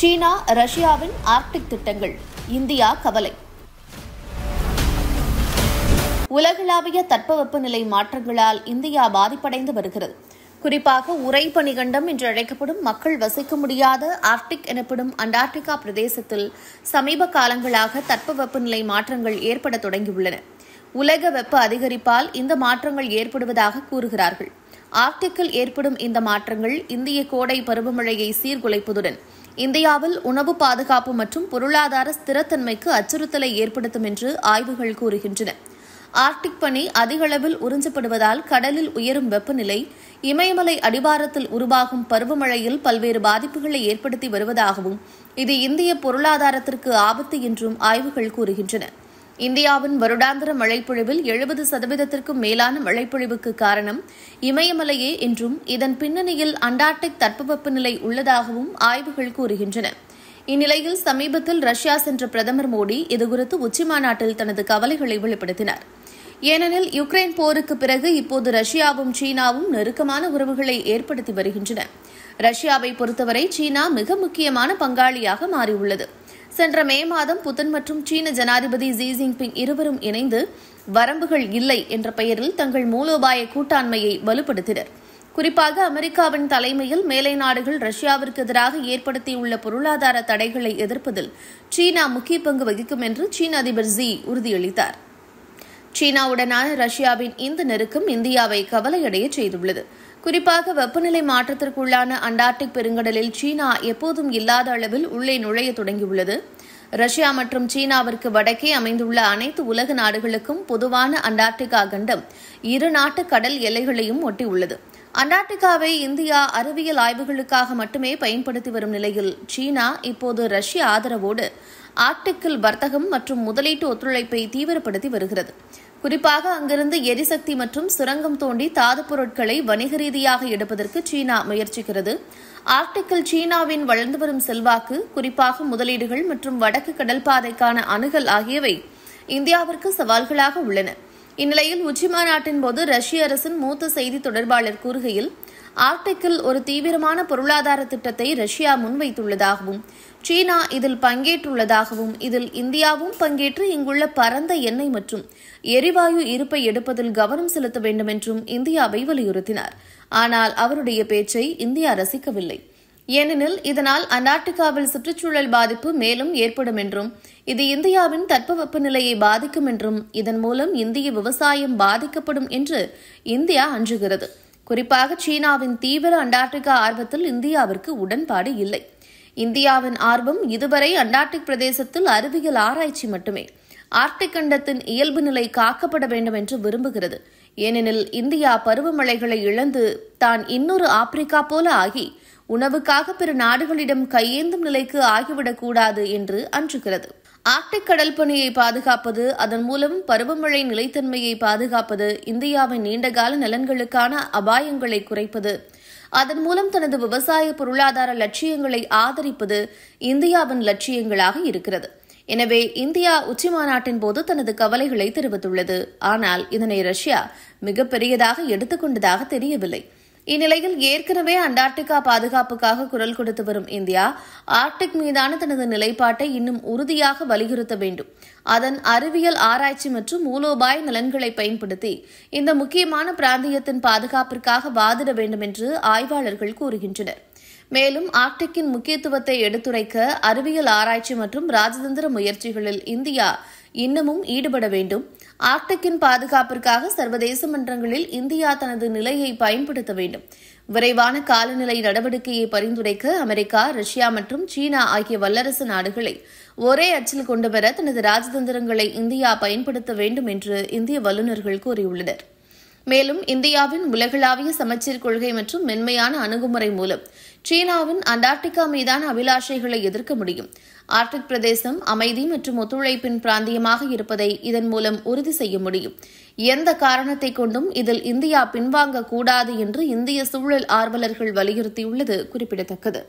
சீனா ரஷ்யாவின் ஆர்க்டிக் திட்டங்கள். இந்தியா கவலை. உலகளாவிய தட்பவெப்பநிலை மாற்றங்களால் இந்தியா பாதிப்படைந்து வருகிறது. குறிப்பாக உரை பனிகண்டம் என்று அழைக்கப்படும் மக்கள் வசிக்க முடியாத ஆர்க்டிக் எனப்படும் அண்டார்டிகா பிரதேசத்தில் சமீப காலங்களாக தட்பவெப்பநிலை மாற்றங்கள் ஏற்பட தொடங்கியுள்ளன. உலக வெப்ப அதிகரிப்பால் இந்த மாற்றங்கள் ஏற்படுவதாக கூறுகிறார்கள். ஆர்க்டிக்கில் ஏற்படும் இந்த மாற்றங்கள் இந்திய கோடை பருவமழையை சீர்குலைப்பதுடன் இந்தியாவில் உணவு பாதுகாப்பு மற்றும் பொருளாதார ஸ்திரத்தன்மைக்கு அச்சுறுத்தலை ஏற்படுத்தும் என்று ஆய்வுகள் கூறுகின்றன. ஆர்க்டிக் பனி அதிகளவில் உறிஞ்சப்படுவதால் கடலில் உயரும் வெப்பநிலை இமயமலை அடிவாரத்தில் உருவாகும் பருவமழையில் பல்வேறு பாதிப்புகளை ஏற்படுத்தி வருவதாகவும் இது இந்திய பொருளாதாரத்திற்கு ஆபத்து என்றும் ஆய்வுகள் கூறுகின்றன. இந்தியாவின் வருடாந்திர மழைப்பொழிவில் எழுபது சதவீதத்திற்கும் மேலான மழைப்பொழிவுக்கு காரணம் இமயமலையே என்றும் இதன் பின்னணியில் அண்டார்டிக் தட்பவெப்பநிலை உள்ளதாகவும் ஆய்வுகள் கூறுகின்றன. இந்நிலையில் சமீபத்தில் ரஷ்யா சென்ற பிரதமர் மோடி இதுகுறித்து உச்சிமாநாட்டில் தனது கவலைகளை வெளிப்படுத்தினார். ஏனெனில் யுக்ரைன் போருக்கு பிறகு இப்போது ரஷ்யாவும் சீனாவும் நெருக்கமான உறவுகளை ஏற்படுத்தி வருகின்றன. ரஷ்யாவை பொறுத்தவரை சீனா மிக முக்கியமான பங்காளியாக மாறியுள்ளது. சென்ற மே மாதம் புதன் மற்றும் சீன ஜனாதிபதி ஜி ஜின்பிங் இருவரும் இணைந்து வரம்புகள் இல்லை என்ற பெயரில் தங்கள் மூலோபாய கூட்டாண்மையை வலுப்படுத்தினர். குறிப்பாக அமெரிக்காவின் தலைமையில் மேலை நாடுகள் ரஷ்யாவிற்கு எதிராக ஏற்படுத்தியுள்ள பொருளாதார தடைகளை எதிர்ப்பதில் சீனா முக்கிய பங்கு வகிக்கும் என்று சீன அதிபர் ஜி உறுதியளித்தார். சீனாவுடனான ரஷ்யாவின் இந்த நெருக்கம் இந்தியாவை கவலையடைய செய்துள்ளது. குறிப்பாக வெப்பநிலை மாற்றத்திற்குள்ளான அண்டார்டிக் பெருங்கடலில் சீனா எப்போதும் இல்லாத அளவில் உள்ளே நுழைய தொடங்கியுள்ளது. ரஷ்யா மற்றும் சீனாவிற்கு வடக்கே அமைந்துள்ள அனைத்து உலக நாடுகளுக்கும் பொதுவான அண்டார்டிகா கண்டம் இரு நாட்டு கடல் எல்லைகளையும் ஒட்டியுள்ளது. அண்டார்டிகாவை இந்தியா அறிவியல் ஆய்வுகளுக்காக மட்டுமே பயன்படுத்தி வரும் நிலையில் சீனா இப்போது ரஷ்ய ஆதரவோடு ஆர்க்டிக்கில் வர்த்தகம் மற்றும் முதலீட்டு ஒத்துழைப்பை தீவிரப்படுத்தி வருகிறது. குறிப்பாக அங்கிருந்து எரிசக்தி மற்றும் சுரங்கம் தோண்டி தாது பொருட்களை வணிக ரீதியாக எடுப்பதற்கு சீனா முயற்சிக்கிறது. ஆர்க்டிக்கில் சீனாவின் வளர்ந்து வரும் செல்வாக்கு குறிப்பாக முதலீடுகள் மற்றும் வடக்கு கடல் பாதைக்கான அணுகல் ஆகியவை இந்தியாவிற்கு சவால்களாக உள்ளன. இந்நிலையில் உச்சிமாநாட்டின் போது ரஷ்ய அரசின் மூத்த செய்தி தொடர்பாளர் கூறுகையில் ஆர்க்டிக்கில் ஒரு தீவிரமான பொருளாதார திட்டத்தை ரஷ்யா முன்வைத்துள்ளதாகவும் சீனா இதில் பங்கேற்றுள்ளதாகவும் இதில் இந்தியாவும் பங்கேற்று இங்குள்ள பரந்த எண்ணெய் மற்றும் எரிவாயு இருப்பை எடுப்பதில் கவனம் செலுத்த வேண்டும் என்றும் இந்தியாவை வலியுறுத்தினார். ஆனால் அவருடைய பேச்சை இந்தியா ரசிக்கவில்லை. ஏனெனில் இதனால் அண்டார்டிகாவில் சுற்றுச்சூழல் பாதிப்பு மேலும் ஏற்படும் என்றும் இது இந்தியாவின் தட்பவெப்பநிலையை பாதிக்கும் என்றும் இதன் மூலம் இந்திய விவசாயம் பாதிக்கப்படும் என்று இந்தியா அஞ்சுகிறது. குறிப்பாக சீனாவின் தீவிர அண்டார்டிகா ஆர்வத்தில் இந்தியாவிற்கு உடன்பாடு இல்லை. இந்தியாவின் ஆர்வம் இதுவரை அண்டார்டிக் பிரதேசத்தில் அறிவியல் ஆராய்ச்சி மட்டுமே. ஆர்க்டிக் கண்டத்தின் இயல்பு நிலை காக்கப்பட வேண்டும் என்று விரும்புகிறது. ஏனெனில் இந்தியா பருவமழைகளை இழந்து தான் இன்னொரு ஆப்பிரிக்கா போல ஆகி உணவுக்காக பிற நாடுகளிடம் கையேந்தும் நிலைக்கு ஆகிவிடக்கூடாது என்று அஞ்சுகிறது. ஆர்க்டிக் கடல் பணியை பாதுகாப்பது அதன் மூலம் பருவமழை நிலைத்தன்மையை பாதுகாப்பது இந்தியாவின் நீண்டகால நலன்களுக்கான அபாயங்களை குறைப்பது அதன் மூலம் தனது விவசாய பொருளாதார லட்சியங்களை ஆதரிப்பது இந்தியாவின் லட்சியங்களாக இருக்கிறது. எனவே இந்தியா உச்சிமாநாட்டின் போது தனது கவலைகளை தெரிவித்துள்ளது. ஆனால் இதனை ரஷ்யா மிகப்பெரியதாக எடுத்துக்கொண்டதாக தெரியவில்லை. இந்நிலையில் ஏற்கனவே அண்டார்டிகா பாதுகாப்புக்காக குரல் கொடுத்து வரும் இந்தியா ஆர்க்டிக் மீதான தனது நிலைப்பாட்டை இன்னும் உறுதியாக வலியுறுத்த வேண்டும். அதன் அறிவியல் ஆராய்ச்சி மற்றும் மூலோபாய நலன்களை பயன்படுத்தி இந்த முக்கியமான பிராந்தியத்தின் பாதுகாப்பிற்காக வாதிட வேண்டும் என்று ஆய்வாளர்கள் கூறுகின்றனர். மேலும் ஆர்க்டிக்கின் முக்கியத்துவத்தை எடுத்துரைக்க அறிவியல் ஆராய்ச்சி மற்றும் ராஜதந்திர முயற்சிகளில் இந்தியா இன்னமும் ஈடுபட வேண்டும். ஆர்க்டிக்கின் பாதுகாப்பிற்காக சர்வதேச மன்றங்களில் இந்தியா தனது நிலையை பயன்படுத்த வேண்டும். விரைவான காலநிலை நடவடிக்கையை பரிந்துரைக்க அமெரிக்கா ரஷ்யா மற்றும் சீனா ஆகிய வல்லரசு நாடுகளை ஒரே அச்சில் கொண்டுவர தனது ராஜதந்திரங்களை இந்தியா பயன்படுத்த வேண்டும் என்று இந்திய வல்லுநர்கள் கூறியுள்ளனர். மேலும் இந்தியாவின் உலகளாவிய சமச்சீர் கொள்கை மற்றும் மென்மையான அணுகுமுறை மூலம் சீனாவின் அண்டார்டிகா மீதான அபிலாஷைகளை எதிர்க்க முடியும். ஆர்டிக் பிரதேசம் அமைதி மற்றும் ஒத்துழைப்பின் பிராந்தியமாக இருப்பதை இதன் மூலம் உறுதி செய்ய முடியும். எந்த காரணத்தை கொண்டும் இதில் இந்தியா பின்வாங்க கூடாது என்று இந்திய சூழல் ஆர்வலர்கள் வலியுறுத்தியுள்ளது குறிப்பிடத்தக்கது.